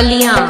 कलियाँ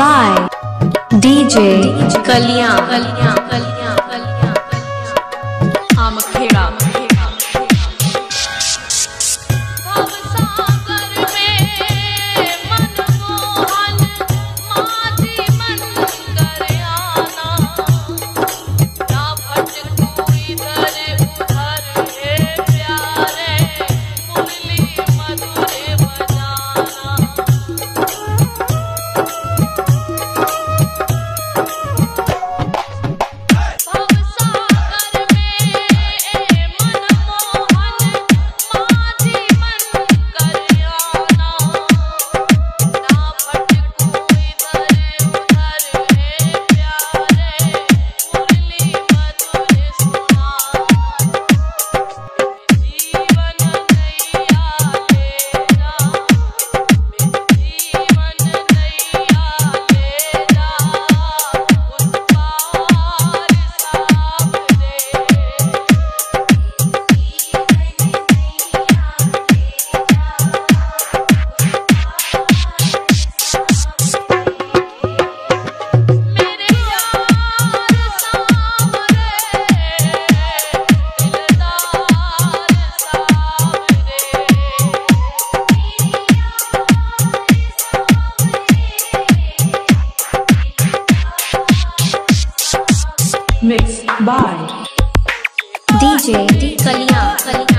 by DJ Kalyan कलिया कलियाँ DJ Kaliyan. Kaliyan.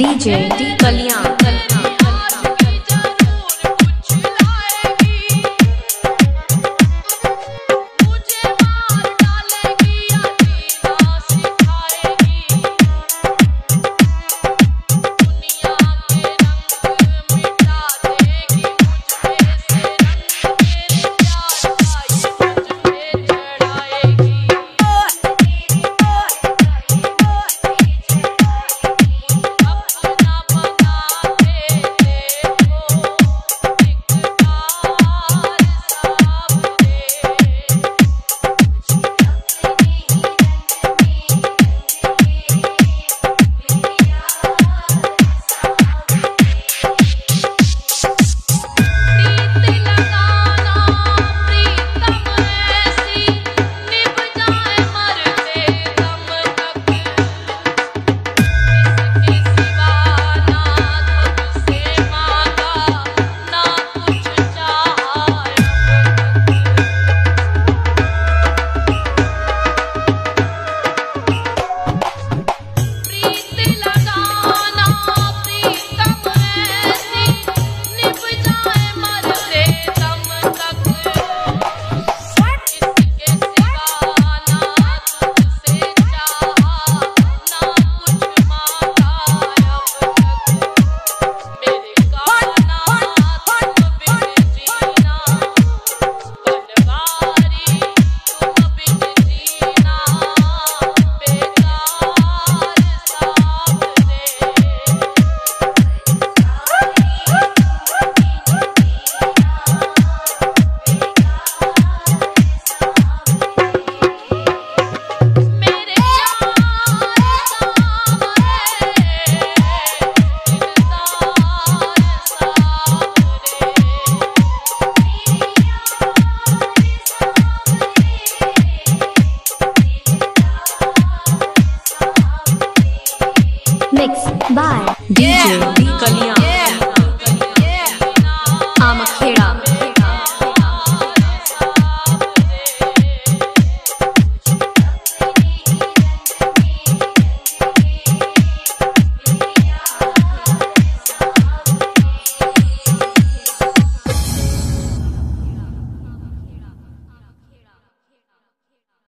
DJ D Kalyan.